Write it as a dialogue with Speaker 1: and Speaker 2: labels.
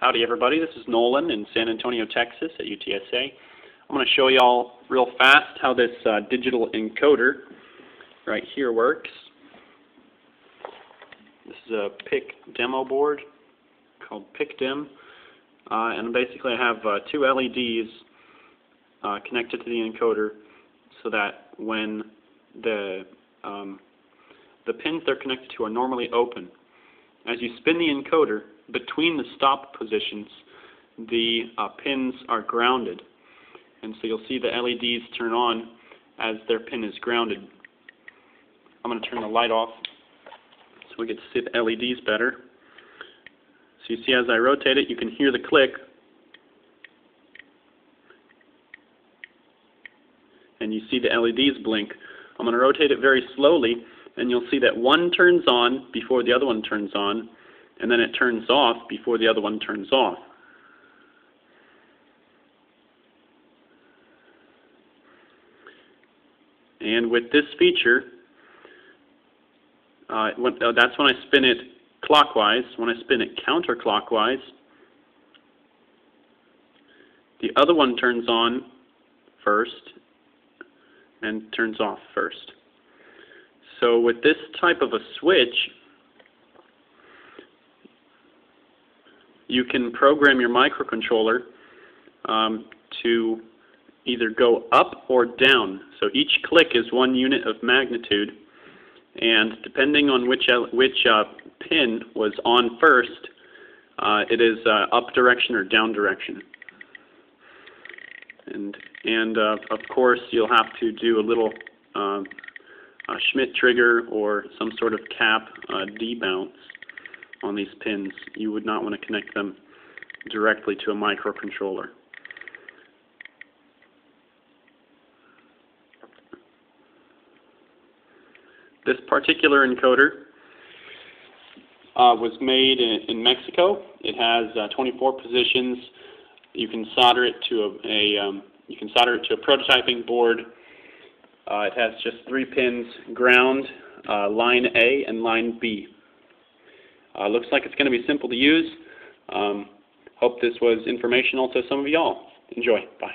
Speaker 1: Howdy everybody, this is Nolan in San Antonio, Texas at UTSA. I'm going to show you all real fast how this uh, digital encoder right here works. This is a PIC demo board called PICDEM uh, and basically I have uh, two LEDs uh, connected to the encoder so that when the um, the pins they're connected to are normally open. As you spin the encoder, between the stop positions, the uh, pins are grounded. And so you'll see the LEDs turn on as their pin is grounded. I'm going to turn the light off so we get to see the LEDs better. So you see as I rotate it, you can hear the click. And you see the LEDs blink. I'm going to rotate it very slowly, and you'll see that one turns on before the other one turns on, and then it turns off before the other one turns off. And with this feature, uh, uh, that's when I spin it clockwise. When I spin it counterclockwise, the other one turns on first and turns off first. So with this type of a switch, you can program your microcontroller um, to either go up or down. So each click is one unit of magnitude, and depending on which which uh, pin was on first, uh, it is uh, up direction or down direction. And and uh, of course you'll have to do a little um, Schmitt trigger or some sort of cap uh, debounce on these pins. You would not want to connect them directly to a microcontroller. This particular encoder uh, was made in, in, Mexico. It has uh, 24 positions. You can solder it to a, a um, you can solder it to a prototyping board. Uh, it has just three pins: ground, uh, line A, and line B. Uh, looks like it's going to be simple to use. Um, hope this was informational to some of y'all. Enjoy. Bye.